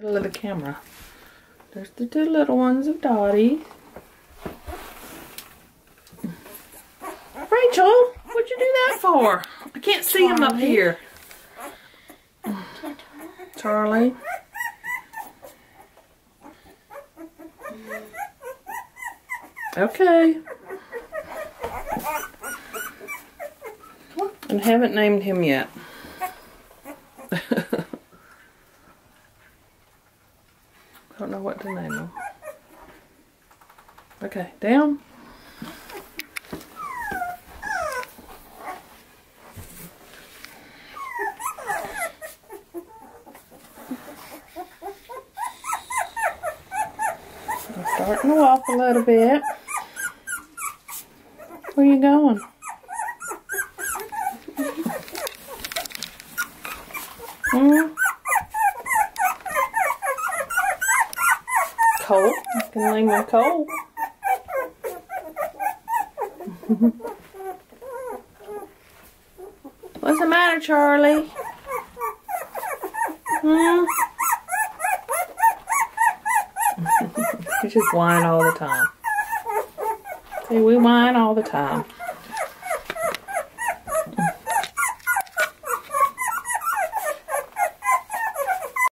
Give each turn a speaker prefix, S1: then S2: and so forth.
S1: Middle of the camera. There's the two little ones of Dottie. Rachel, what'd you do that for? I can't see him up here. Charlie. Okay. And haven't named him yet. Don't know what to name them. Okay, down. Starting to walk a little bit. Where you going? Hmm? Cold. You can name him Cold. What's the matter, Charlie? Hmm? He just whine all the time. See, we whine all the time.